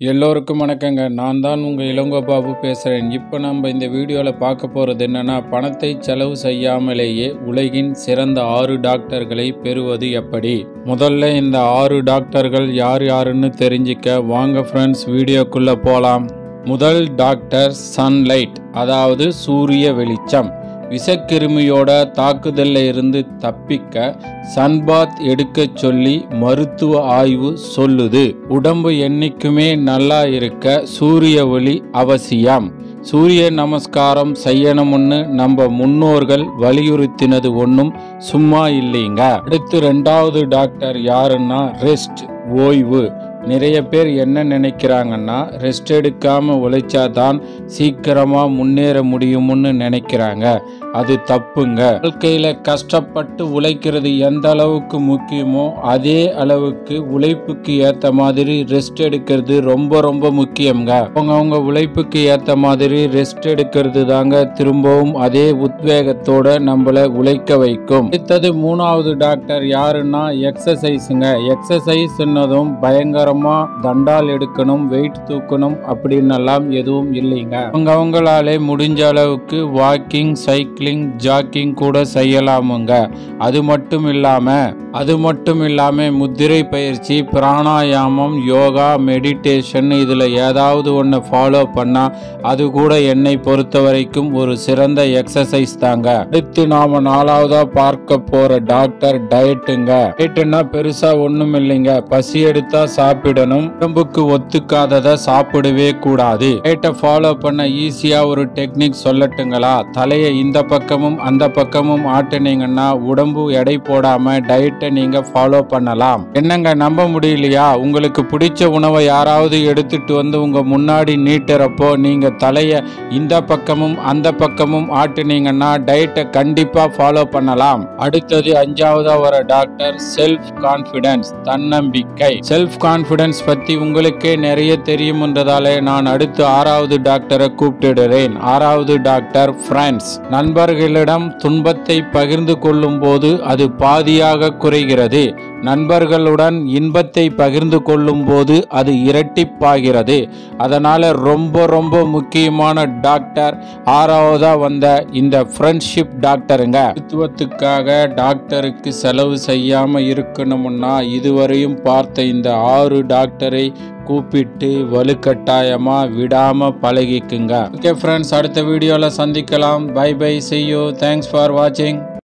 எல்லோருக்கும் வணக்கங்க. நான் தான் உங்கள் இளங்கோ பாபு பேசுகிறேன் இப்போ நம்ம இந்த வீடியோவில் பார்க்க போகிறது என்னென்னா பணத்தை செலவு செய்யாமலேயே உலகின் சிறந்த ஆறு டாக்டர்களை பெறுவது எப்படி? முதல்ல இந்த ஆறு டாக்டர்கள் யார் யாருன்னு தெரிஞ்சுக்க வாங்க ஃப்ரெண்ட்ஸ் வீடியோக்குள்ளே போகலாம் முதல் டாக்டர் சன்லைட் அதாவது சூரிய வெளிச்சம். விஷக்கிருமியோட தாக்குதல்ல இருந்து தப்பிக்க சன்பாத் எடுக்கச் சொல்லி மருத்துவ ஆய்வு சொல்லுது. உடம்பு என்னைக்குமே நல்லா இருக்க சூரிய ஒளி அவசியம். சூரிய நமஸ்காரம் செய்யணும்னு நம்ம முன்னோர்கள் வலியுறுத்தினது ஒன்றும் சும்மா இல்லைங்க. அடுத்து ரெண்டாவது டாக்டர் யாருன்னா ரெஸ்ட் ஓய்வு. நிறைய பேர் என்ன நினைக்கிறாங்கன்னா ரெஸ்ட் எடுக்காமல் உழைச்சா தான் சீக்கிரமாக முன்னேற முடியும்னு நினைக்கிறாங்க. அது தப்புங்க. வாழ்க்கையில கஷ்டப்பட்டு உழைக்கிறது எந்த அளவுக்கு முக்கியமோ அதே அளவுக்கு உழைப்புக்கு ஏத்த மாதிரி ரெஸ்ட் எடுக்கிறது ரொம்ப ரொம்ப முக்கியங்க அவங்க அவங்க உழைப்புக்கு ஏத்த மாதிரி ரெஸ்ட் எடுக்கிறது தாங்க திரும்பவும் அதே உத்வேகத்தோட நம்மள உழைக்க வைக்கும். அடுத்தது மூணாவது டாக்டர் யாருன்னா எக்ஸசைஸுங்க எக்ஸசைஸ்ன்னதும் பயங்கரமா தண்டால் எடுக்கணும் வெயிட் தூக்கணும் அப்படின்னெல்லாம் எதுவும் இல்லைங்க. அவங்க அவங்களாலே முடிஞ்ச அளவுக்கு வாக்கிங் சைக்கிள் சைக்கிளிங் ஜாக்கிங் கூட செய்யலாமுங்க. அது மட்டும் இல்லாமல் அது மட்டும் இல்லாமல் முத்திரை பயிற்சி பிராணாயாமம் யோகா மெடிடேஷன் இதில் ஏதாவது ஒன்று ஃபாலோ பண்ணால் அது கூட என்னை பொறுத்த வரைக்கும் ஒரு சிறந்த எக்ஸசைஸ் தாங்க. அடுத்து நாம் நாலாவதாக பார்க்க போகிற டாக்டர் டயட்டுங்க டயட்டுன்னா பெருசாக ஒன்றும் இல்லைங்க. பசி எடுத்தா சாப்பிடணும். உடம்புக்கு ஒத்துக்காததை சாப்பிடவே கூடாது. டயட்டை ஃபாலோ பண்ண ஈஸியாக ஒரு டெக்னிக் சொல்லட்டுங்களா? தலையை இந்த பக்கமும் அந்த பக்கமும் ஆட்டினீங்கன்னா உடம்பு எடை போடாமல் டயட்டை நீங்க ஃபாலோ பண்ணலாம். என்னங்க நம்ப முடியலையா? உங்களுக்கு பிடிச்ச உணவை யாராவது எடுத்துட்டு வந்து உங்க முன்னாடி நீட்டுறப்போ நீங்க தலைய இந்த பக்கமும் அந்த பக்கமும் ஆட்டுனீங்கன்னா டயட்டை கண்டிப்பா ஃபாலோ பண்ணலாம். அடுத்தது அஞ்சாவதா வர டாக்டர் செல்ஃப் கான்ஃபிடன்ஸ் தன்னம்பிக்கை. செல்ஃப் கான்ஃபிடன்ஸ் பத்தி உங்களுக்கே நிறைய தெரியும்ன்றதாலே நான் அடுத்து ஆறாவது டாக்டரை கூப்பிட்டுடுறேன். ஆறாவது டாக்டர் பிரான்ஸ் நண்பர்களிடம் துன்பத்தை பகிர்ந்து கொள்ளும் போது அது பாதியாக குறைகிறது. நண்பர்களுடன் இன்பத்தை பகிர்ந்து கொள்ளும் போது அது இரட்டிப்பாகிறது. அதனால் ரொம்ப ரொம்ப முக்கியமான டாக்டர் ஆறாவதாக வந்த இந்த ஃப்ரெண்ட்ஷிப் டாக்டருங்க. மருத்துவத்துக்காக டாக்டருக்கு செலவு செய்யாமல் இருக்கணும்னா இதுவரையும் பார்த்த இந்த ஆறு டாக்டரை கூப்பிட்டு வலுக்கட்டாயமாக விடாமல் பழகிக்குங்க. ஓகே ஃப்ரெண்ட்ஸ் அடுத்த வீடியோவில் சந்திக்கலாம். Bye bye see you thanks for வாட்சிங்